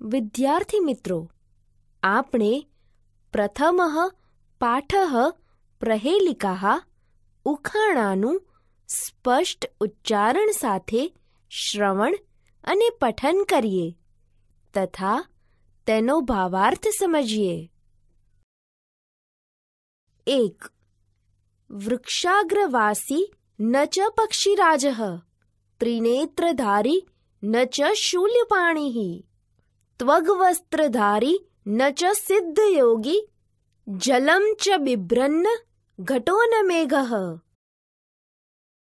વિદ્યાર્થી મિત્રો, આપણે પ્રથમ પાઠઃ પ્રહેલિકા ઉખાણાનું સ્પષ્ટ ઉચ્ચારણ સાથે શ્રવણ અને પઠન કરીએ તથા તેનો ભાવાર્થ સમજીએ. એક, વૃક્ષાગ્રવાસી ન ચ પક્ષીરાજ, ત્રિનેત્રધારી ન ચ શૂલ્યપાણિः. ત્વગ્વસ્ત્રધારી ન ચ સિદ્ધયોગી જલમ ચ બિભ્રન્ન ઘટો ન મેઘ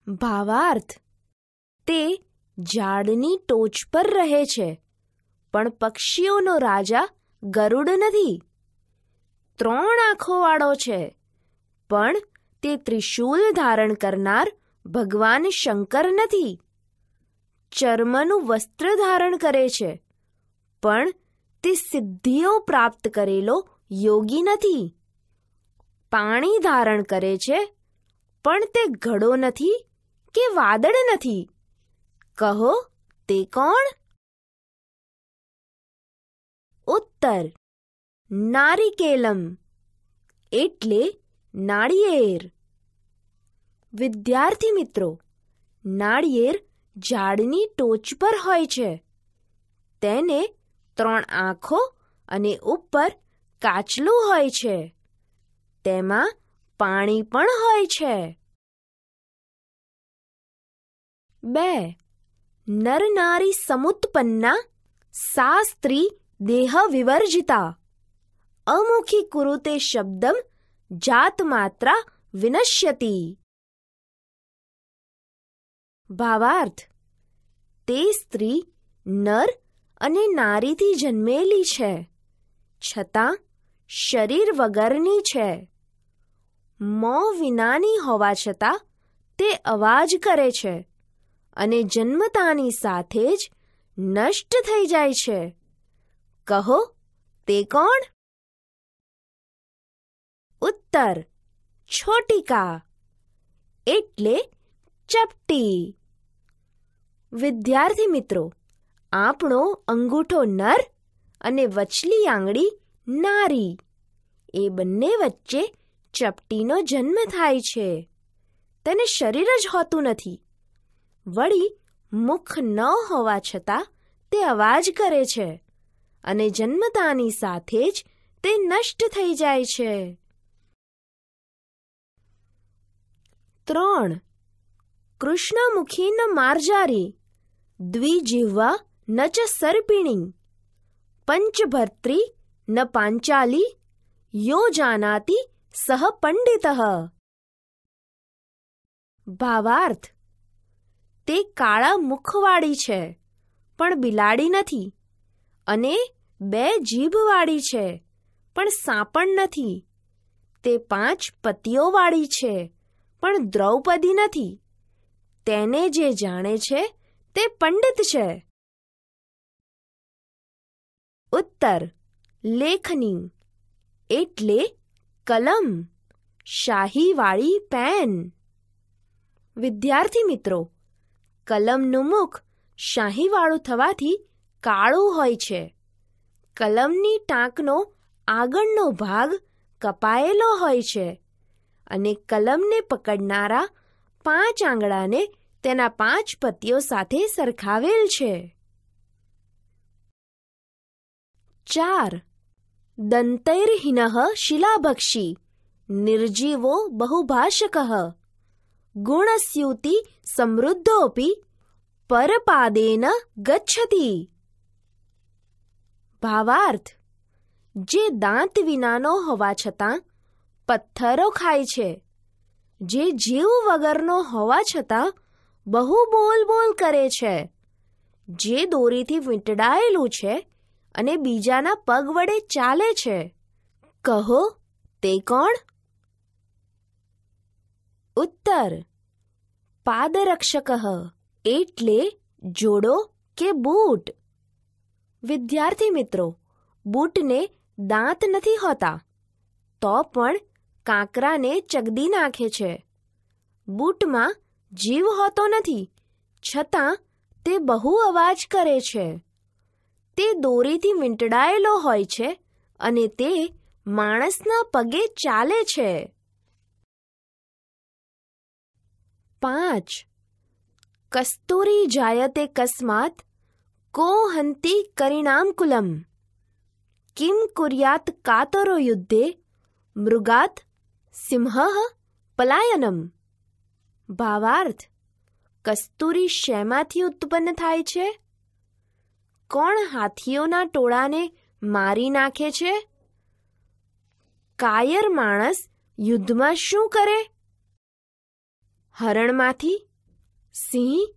ભાવાર્થ તે ઝાડની ટોચ પર રહે છે પણ પક્ષીઓનો રાજા ગરુડ નથી ત્રણ આંખોવાળો છે પણ તે ત્રિશૂલ ધારણ કરનાર ભગવાન શંકર નથી ચર્મનું વસ્ત્ર ધારણ કરે છે પણ તે સિદ્ધિઓ પ્રાપ્ત કરેલો યોગી નથી. પાણી ધારણ કરે છે, પણ તે ઘડો નથી કે વાદળ નથી. કહો, તે કોણ? ઉત્તર, નારિકેલમ, એટલે નાળિયેર. વિદ્યાર્થી મિત્રો, નાળિયેર ઝાડની ટોચ પર હોય છે. તેને ત્રણ આંખો અને ઉપર કાચલું હોય છે. તેમાં પાણી પણ હોય છે. બે. નરનારી સમુત્પન્ના સા સ્ત્રી દેહ વિવર્જિતા અમુખી કુરુતે શબ્દમ જાત માત્રા વિનશ્યતિ. ભાવાર્થ. તે સ્ત્રી નર અને નારીથી જન્મેલી છે. છતાં, શરીર વગરની છે. મોં વિનાની હોવા છતાં, તે અવાજ કરે છે અને જન્મતાની સાથે જ નષ્ટ થઈ જાય છે. કહો, તે કોણ? ઉત્તર, છોટિકા. એટલે ચપટી. વિદ્યાર્થી મિત્રો આપણો અંગૂઠો નર અને વચલી આંગળી નારી. એ બંને વચ્ચે ચપટીનો જન્મ થાય છે. તેને શરીર જ હોતું નથી. વળી મુખ ન હોવા છતાં તે અવાજ કરે છે અને જન્મતાની સાથે જ તે નષ્ટ થઈ જાય છે. ત્રણ. કૃષ્ણમુખી ન માર્જારી દ્વિજિહ્વા ન ચ સર્પિણી. પંચભર્ત્રી ન પાંચાલી, યો જાનાતિ સહ પંડિત. ભાવાર્થ, તે કાળા મુખવાળી છે, પણ બિલાડી નથી. અને બે જીભવાળી છે, પણ સાંપણ નથી. તે પાંચ પતિઓવાળી છે, પણ દ્રૌપદી નથી. તેને જે જાણે છે, તે પંડિત છે. ઉત્તર, લેખની, એટલે કલમ, શાહીવાળી પેન. વિદ્યાર્થી મિત્રો, કલમનું મુખ શાહીવાળું થવાથી કાળું હોય છે. કલમની ટાંકનો આગળનો ભાગ કપાયેલો હોય છે અને કલમને પકડનારા પાંચ આંગળાને તેના પાંચ પતિઓ સાથે સરખાવેલ છે. ચાર દંતૈર્હિન શિલાભક્ષી નિર્જીવો બહુભાષક ગુણસ્યુતિ સમૃદ્ધોપી પરપાદેન ગચ્છતિ ભાવાર્થ જે દાંત વિનાનો હોવા છતાં પથ્થરો ખાય છે જે જીવ વગરનો હોવા છતાં બહુ બોલ બોલ કરે છે જે દોરીથી વીંટડાયેલું છે અને બીજાના પગ વડે ચાલે છે. કહો, તે કોણ? ઉત્તર, પાદરક્ષક, એટલે જોડો કે બૂટ? વિદ્યાર્થી મિત્રો, બૂટને દાંત નથી હોતા, તો પણ કાંકરાને ચગદી નાખે છે. બૂટમાં જીવ હોતો નથી, છતાં તે બહુ અવાજ કરે છે. તે દોરીથી વીંટળાયેલો હોય છે અને તે માણસના પગે ચાલે છે. પાંચ. કસ્તુરી જાયતે કસ્માત કો હંતી કરિણામકુલમ. કિમ કુર્યાત કાતરો યુદ્ધે મૃગાત સિંહ પલાયનમ. ભાવાર્થ, કસ્તુરી શેમાંથી ઉત્પન્ન થાય છે? કોણ હાથીઓના ટોળાને મારી નાખે છે? કાયર માણસ યુદ્ધમાં શું કરે? હરણમાંથી સિંહ,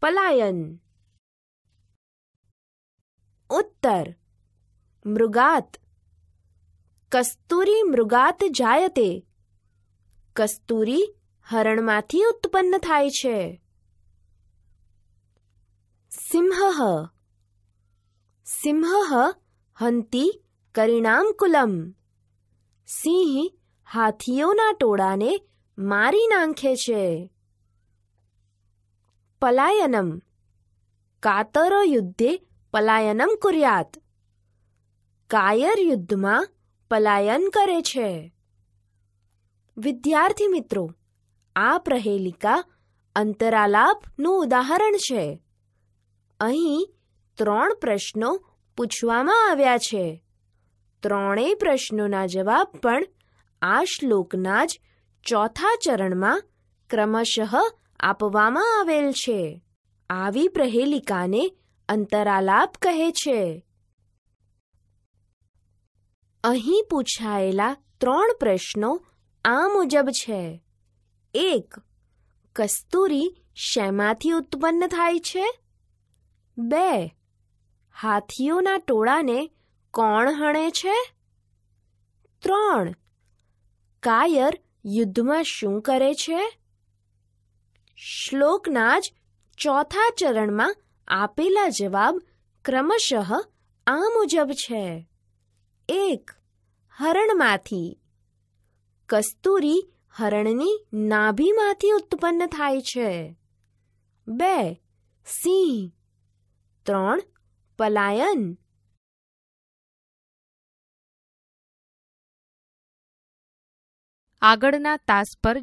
પલાયન. ઉત્તર, મૃગાત. કસ્તુરી મૃગાત જાયતે કસ્તુરી હરણમાંથી ઉત્પન્ન થાય છે. સિંહ સિંહ હંતી કરિણામકુલમ સિંહ હાથીઓના ટોળાને મારી નાંખે છે પલાયનમ કાતરો યુદ્ધે પલાયનમ કુર્યાત કાયર યુદ્ધમાં પલાયન કરે છે વિદ્યાર્થી મિત્રો આ પ્રહેલિકા અંતરાલાપનું ઉદાહરણ છે અહીં ત્રણ પ્રશ્નો પૂછવામાં આવ્યા છે. ત્રણેય પ્રશ્નોના જવાબ પણ આ શ્લોકના જ ચોથા ચરણમાં ક્રમશઃ આપવામાં આવેલ છે. આવી પ્રહેલિકાને અંતરાલાપ કહે છે. અહીં પૂછાયેલા ત્રણ પ્રશ્નો આ મુજબ છે. એક, કસ્તુરી શેમાંથી ઉત્પન્ન થાય છે? બે હાથીઓના ટોળાને કોણ હણે છે? ત્રણ. કાયર યુદ્ધમાં શું કરે છે? શ્લોકના જ ચોથા ચરણમાં આપેલા જવાબ ક્રમશઃ આ મુજબ છે. એક. હરણમાંથી. કસ્તુરી હરણની નાભીમાંથી ઉત્પન્ન થાય છે. બે. સિંહ. ત્રણ. પલાયન આગળના તાસ પર